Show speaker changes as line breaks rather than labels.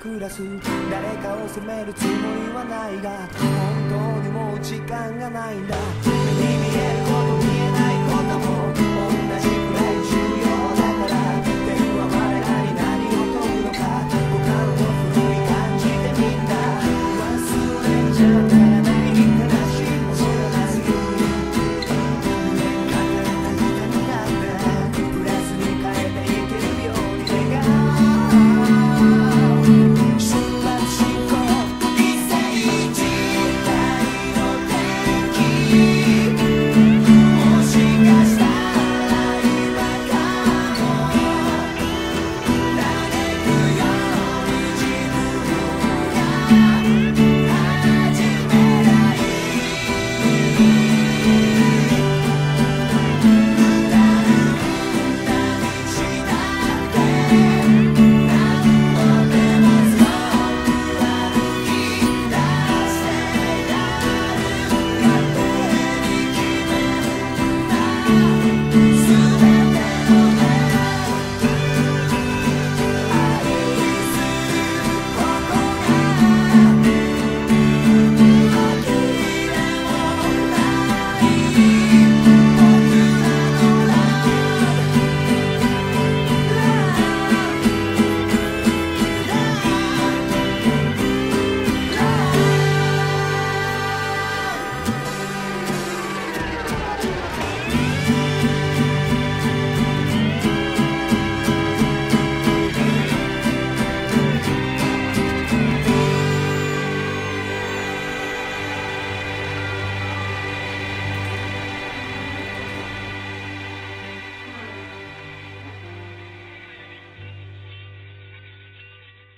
暮らす。誰かを責めるつもりはないが本当にもう時間がないんだ。目に見えること見えないことも